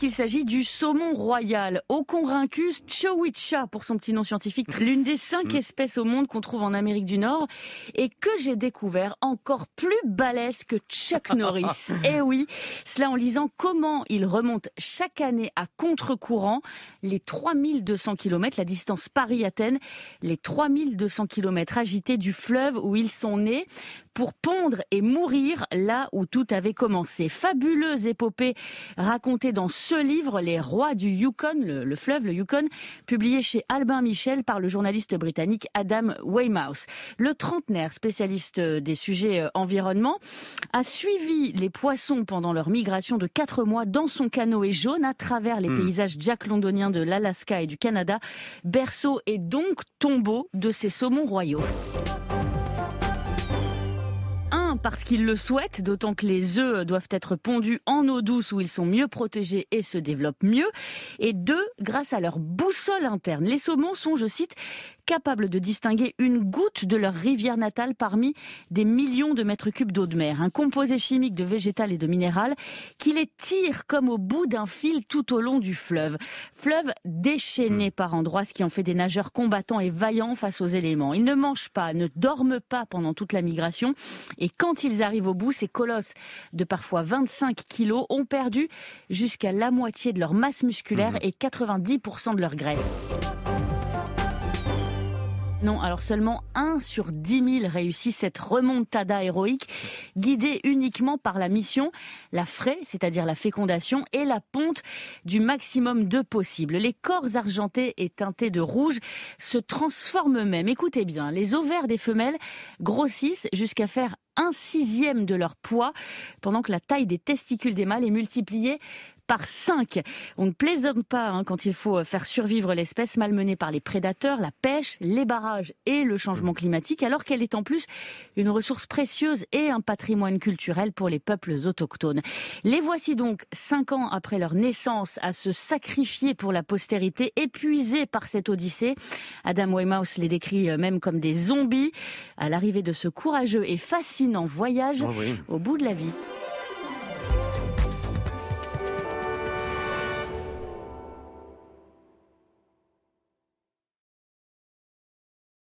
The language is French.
qu'il s'agit du saumon royal, Oconrhynchus chowicha pour son petit nom scientifique, l'une des cinq mm. espèces au monde qu'on trouve en Amérique du Nord et que j'ai découvert encore plus balèze que Chuck Norris. eh oui, cela en lisant comment il remonte chaque année à contre-courant les 3200 km, la distance Paris-Athènes, les 3200 km agités du fleuve où ils sont nés pour pondre et mourir là où tout avait commencé. Fabuleuse épopée racontée dans ce livre, Les Rois du Yukon, le, fleuve, le Yukon, publié chez Albin Michel par le journaliste britannique Adam Weymouth. Le trentenaire, spécialiste des sujets euh, environnement, a suivi les poissons pendant leur migration de quatre mois dans son canoë jaune à travers les hmm. paysages jack londoniens de l'Alaska et du Canada, berceau et donc tombeau de ces saumons royaux parce qu'ils le souhaitent, d'autant que les œufs doivent être pondus en eau douce où ils sont mieux protégés et se développent mieux. Et deux, grâce à leur boussole interne. Les saumons sont, je cite, capables de distinguer une goutte de leur rivière natale parmi des millions de mètres cubes d'eau de mer. Un composé chimique de végétal et de minéral qui les tire comme au bout d'un fil tout au long du fleuve. Fleuve déchaîné hmm. par endroits, ce qui en fait des nageurs combattants et vaillants face aux éléments. Ils ne mangent pas, ne dorment pas pendant toute la migration. Et quand ils arrivent au bout, ces colosses de parfois 25 kilos ont perdu jusqu'à la moitié de leur masse musculaire hmm. et 90% de leur graisse. Non, alors seulement 1 sur 10 000 réussit cette remontada héroïque, guidée uniquement par la mission, la fraie, c'est-à-dire la fécondation, et la ponte du maximum de possible. Les corps argentés et teintés de rouge se transforment eux-mêmes. Écoutez bien, les ovaires des femelles grossissent jusqu'à faire un sixième de leur poids, pendant que la taille des testicules des mâles est multipliée par 5. On ne plaisante pas hein, quand il faut faire survivre l'espèce malmenée par les prédateurs, la pêche, les barrages et le changement climatique, alors qu'elle est en plus une ressource précieuse et un patrimoine culturel pour les peuples autochtones. Les voici donc, cinq ans après leur naissance, à se sacrifier pour la postérité, épuisés par cette odyssée. Adam Weymouth les décrit euh, même comme des zombies à l'arrivée de ce courageux et fascinant voyage ah au bout de la vie.